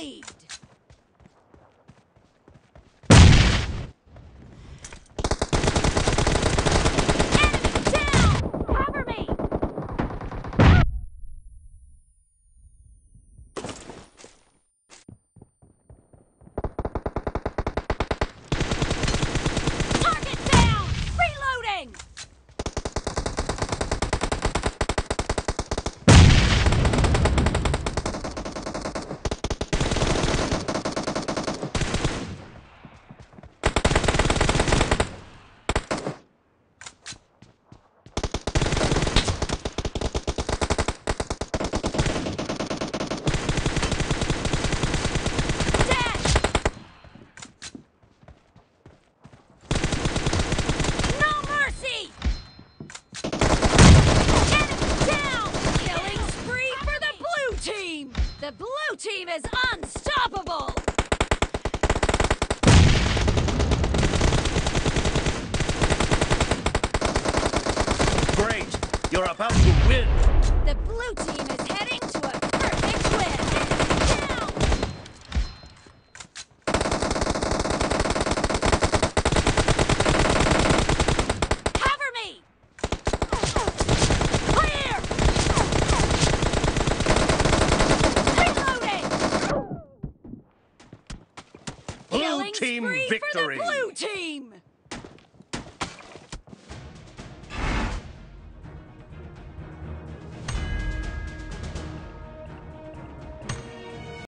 Really? Blue team is unstoppable! Great! You're about to win! The blue team is team victory. For the blue team.